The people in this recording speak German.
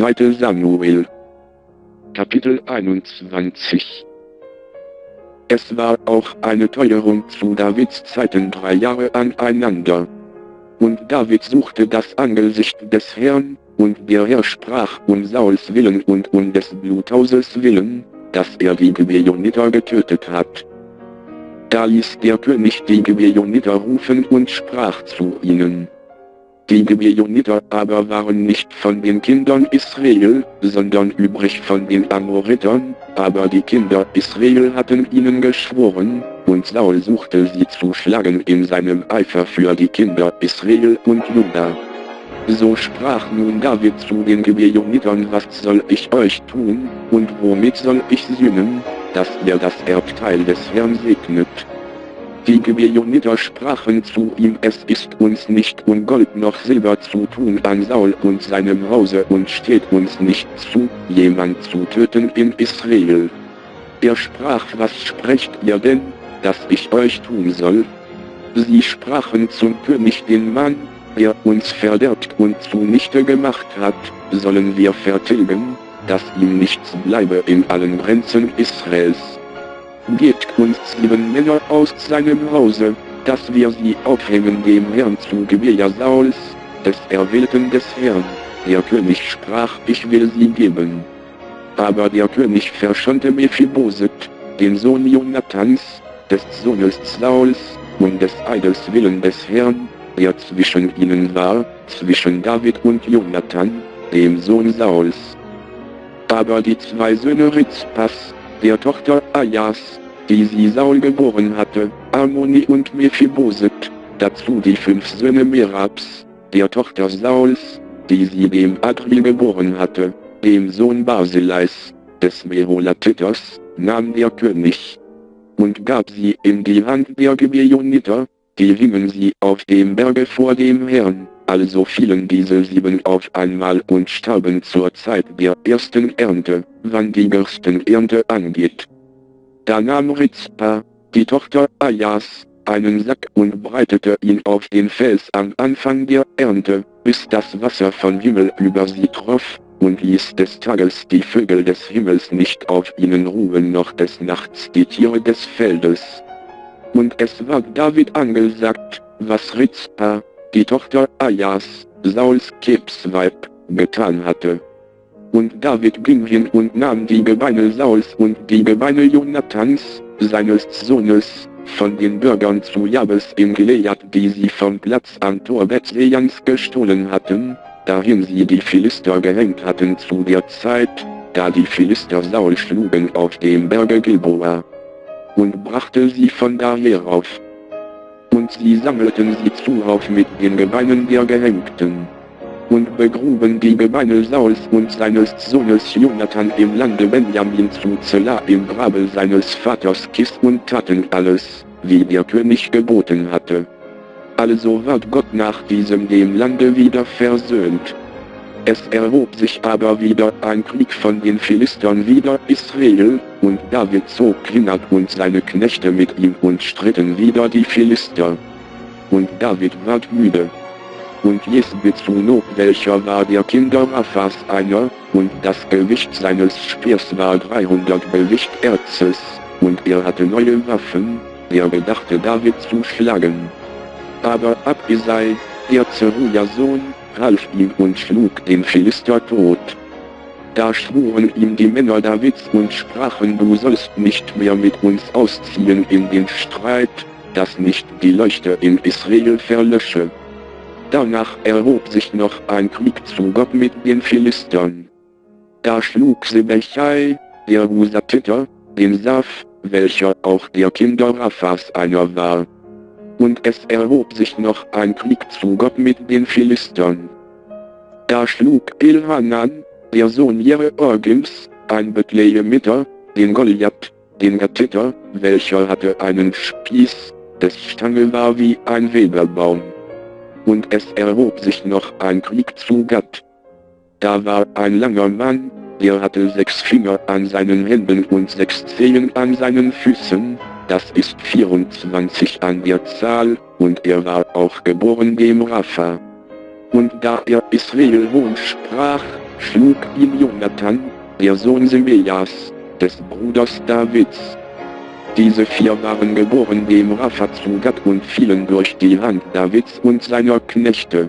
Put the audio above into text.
2. Samuel. Kapitel 21 Es war auch eine Teuerung zu Davids Zeiten drei Jahre aneinander. Und David suchte das Angesicht des Herrn, und der Herr sprach um Sauls Willen und um des Bluthauses Willen, dass er die Gibeoniter getötet hat. Da ließ der König die Gibeoniter rufen und sprach zu ihnen. Die Gibeoniter aber waren nicht von den Kindern Israel, sondern übrig von den Amoritern, aber die Kinder Israel hatten ihnen geschworen, und Saul suchte sie zu schlagen in seinem Eifer für die Kinder Israel und Juda. So sprach nun David zu den Gibeonitern, was soll ich euch tun, und womit soll ich sühnen, dass ihr das Erbteil des Herrn segnet. Die Gibeoniter sprachen zu ihm, es ist uns nicht um Gold noch Silber zu tun an Saul und seinem Hause und steht uns nicht zu, jemand zu töten in Israel. Er sprach, was sprecht ihr denn, dass ich euch tun soll? Sie sprachen zum König den Mann, der uns verderbt und zunichte gemacht hat, sollen wir vertilgen, dass ihm nichts bleibe in allen Grenzen Israels. Gebt uns sieben Männer aus seinem Hause, dass wir sie aufhängen dem Herrn zu Gebea Sauls, des Erwählten des Herrn. Der König sprach, ich will sie geben. Aber der König verschonte Mephiboset, den Sohn Jonathans, des Sohnes Sauls, um des Eides willen des Herrn, der zwischen ihnen war, zwischen David und Jonathan, dem Sohn Sauls. Aber die zwei Söhne Rizpas, der Tochter Ajas, die sie Saul geboren hatte, Ammoni und Mephiboset, dazu die fünf Söhne Merabs, der Tochter Sauls, die sie dem Adri geboren hatte, dem Sohn Basileis, des Meholatiters, nahm der König und gab sie in die Hand der Gibeoniter, die hingen sie auf dem Berge vor dem Herrn, also fielen diese sieben auf einmal und starben zur Zeit der ersten Ernte, wann die Gerstenernte angeht. Da nahm Rizpa, die Tochter Ajas, einen Sack und breitete ihn auf den Fels am Anfang der Ernte, bis das Wasser vom Himmel über sie troff, und ließ des Tages die Vögel des Himmels nicht auf ihnen ruhen noch des Nachts die Tiere des Feldes. Und es war David angesagt, was Rizpa, die Tochter Ajas, Sauls Kebsweib, getan hatte. Und David ging hin und nahm die Gebeine Sauls und die Gebeine Jonathans, seines Sohnes, von den Bürgern zu Jabes in Gilead, die sie vom Platz am Tor Bethlehans gestohlen hatten, dahin sie die Philister gehängt hatten zu der Zeit, da die Philister Saul schlugen auf dem Berge Gilboa. Und brachte sie von daher auf. Und sie sammelten sie zuhauf mit den Gebeinen der Gehängten und begruben die Gebeine Sauls und seines Sohnes Jonathan im Lande Benjamin zu Zela im Grabe seines Vaters Kis und taten alles, wie der König geboten hatte. Also ward Gott nach diesem dem Lande wieder versöhnt. Es erhob sich aber wieder ein Krieg von den Philistern wider Israel, und David zog Klinat und seine Knechte mit ihm und stritten wieder die Philister. Und David ward müde und Jesbe zu welcher war der Kinder Raphas einer, und das Gewicht seines Speers war 300 Gewicht Erzes, und er hatte neue Waffen, er gedachte David zu schlagen. Aber Abisai, der Zeruja Sohn, half ihm und schlug den Philister tot. Da schwuren ihm die Männer Davids und sprachen du sollst nicht mehr mit uns ausziehen in den Streit, dass nicht die Leuchte in Israel verlösche. Danach erhob sich noch ein Krieg zu Gott mit den Philistern. Da schlug Sebechai, der Husatiter, den Saf, welcher auch der Kinder Raphas einer war. Und es erhob sich noch ein Krieg zu Gott mit den Philistern. Da schlug Ilhanan, der Sohn Jereorgims, ein Bethlehemiter, den Goliath, den Gatiter, welcher hatte einen Spieß, des Stange war wie ein Weberbaum und es erhob sich noch ein Krieg zu Gott. Da war ein langer Mann, der hatte sechs Finger an seinen Händen und sechs Zehen an seinen Füßen, das ist 24 an der Zahl, und er war auch geboren dem Rapha. Und da er Israel wohnt sprach, schlug ihn Jonathan, der Sohn Simeas, des Bruders Davids. Diese vier waren geboren dem Rapha zu Gad und fielen durch die Hand Davids und seiner Knechte.